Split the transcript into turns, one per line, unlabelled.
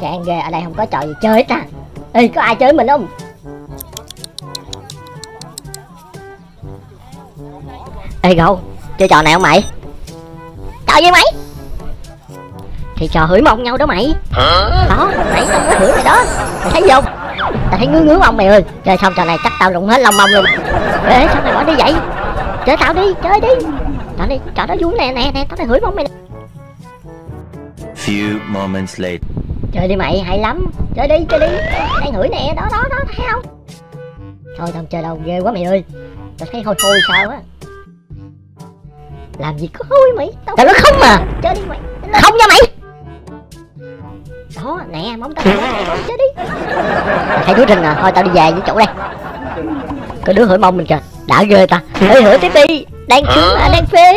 chán ghê ở đây không có trò gì chơi hết à ê có ai chơi với mình không? Ê gâu chơi trò này không mày? Trò gì mày? Thì trò hửi mông nhau đó mày. Đó nãy tao mới hửi mày đó. Mày thấy không? Tao thấy ngứa ngứa mông mày ơi. Chơi xong trò này chắc tao rụng hết lông mông luôn. Ê sao mày bỏ đi vậy? Chơi tao đi chơi đi. Trò này trò đó vui nè nè nè tao đang hửi mông mày. Nè
Few moments later.
Chơi đi mày hay lắm. Chơi đi chơi đi. Đang hửi nè đó đó đó thấy không? Thôi tao chơi đâu ghê quá mày ơi. Tao thấy hôi hôi sao á. Làm gì có hôi mày tao tao nói không mà. Chơi đi mày. Không nha mày. Đó nè mong tao chơi đi. Thấy đứa rình à thôi tao đi về với chỗ đây. Có đứa hửi mông mình kìa. Đã ghê ta. Hửi hửi tiếp đi. Đang cứng mà đang phế